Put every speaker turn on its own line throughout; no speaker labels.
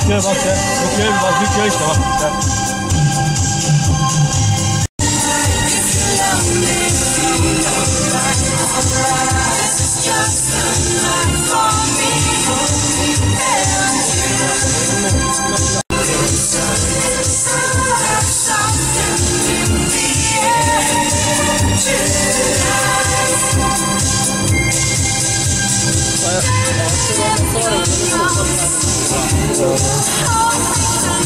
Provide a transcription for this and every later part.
Ha köy bak ya. Bu köy bak bir köy işte bak. Sen. Bak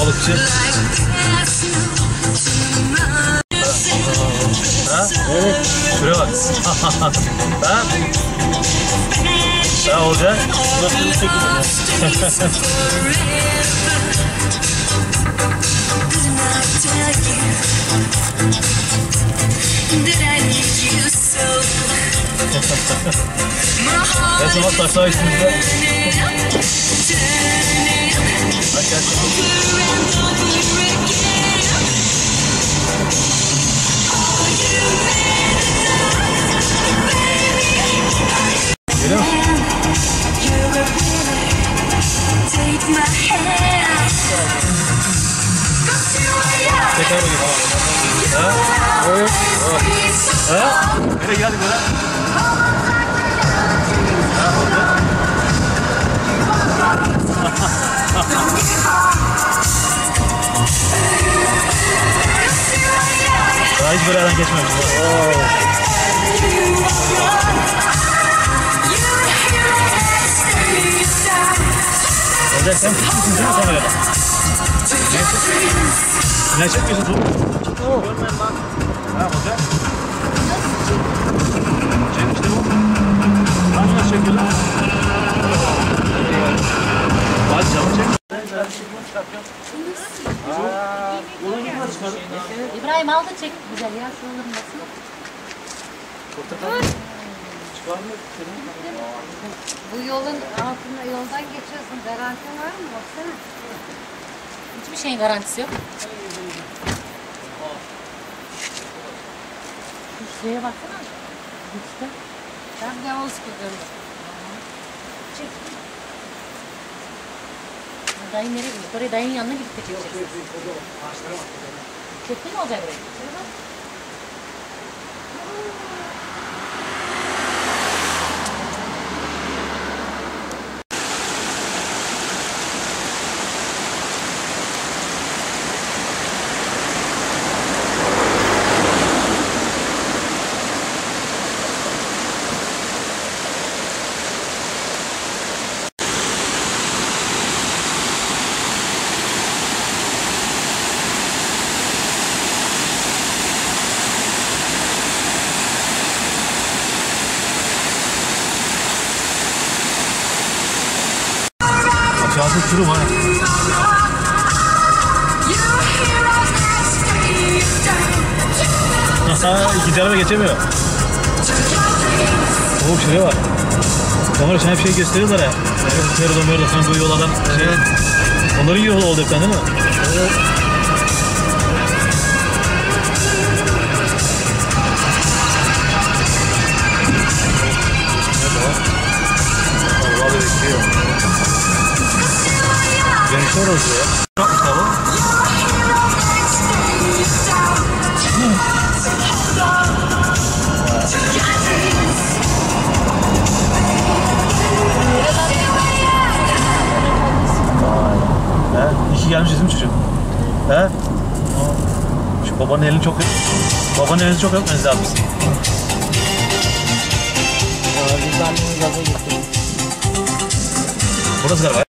balıkçı. Ha? Evet. Şuraya bak. ha? Ha olacak. Nasıl bir şekilde? Neyse bak taşlar üstümüzde. 이렇게
하는 거야?
아, bakayım. Ha? Evet. Ha? Nereye geldik lan? Ha, oldu. Daha hiç böyle yerden geçmemiş. Olacak sen çıkmışsın değil mi kamerada? Ne? Ne çekmiyorsun oğlum? Görmeyin lan. Ha olacak. Çek işte bu. Hangi nasıl çekiyor lan? Hadi canım çek.
İbrahim al da çek güzel ya şuraların basın. Bu yolun altında yoldan geçiyorsun. Garanti var mı? Baksana. Hiçbir şeyin garantisi yok. Şu şuraya baksana. İşte. Ben de o sıkıldım. Çek. Dayın nereye gidiyor? Oraya dayının yanına gidip geçeceksin. Çektin mi olacak burayı?
Kuru var. İkinci araba geçemiyor. Oğlum şuraya bak. Kamera sana bir şey gösteriyorlar ya. Merdo Merdo sen bu yoldan şey. Onların yolu oldu hepten değil mi? Evet. Allah bekliyor. Genç orası ya. Ne yapmış abi? He? İyi ki gelmişiz değil mi çocuğum? He? Şu babanın elini çok... Babanın elini çok öpmeniz lazım. Burası galiba.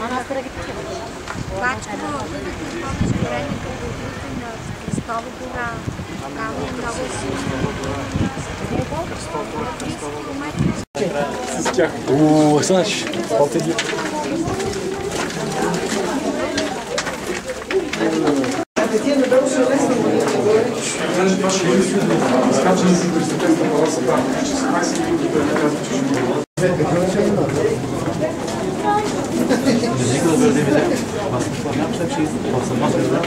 Manastıra gittik.
Baçko, Granit, Kristal Gura, Kalın Davası, Kristal Gura, Kristal Gura, Kristal Gura, Kristal
Gura, Kristal Gura,
Kristal Należy prosić oskarżeń z
Uniwersytetu Pałacu
Prawnych. Czy są Państwo linki do Özellikle
bölgemize
baskı yapacak şey basılmaz gözler.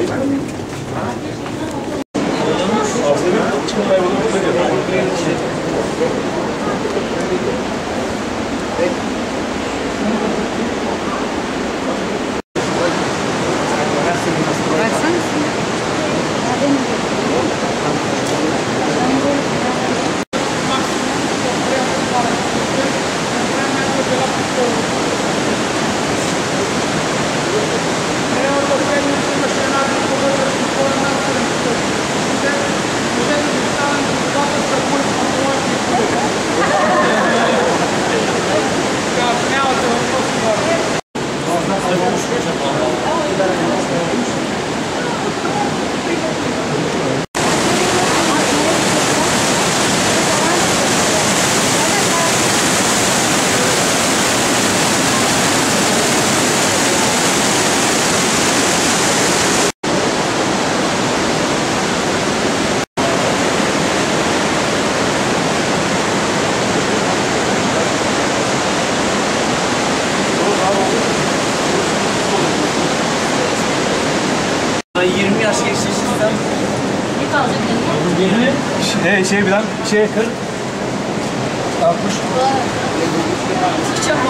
Şey 40. 60.
Çıkacak mı?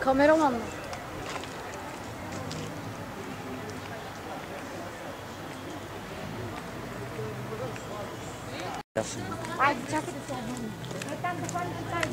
Kameraman mı?
Ay, çabuk. Bu konuda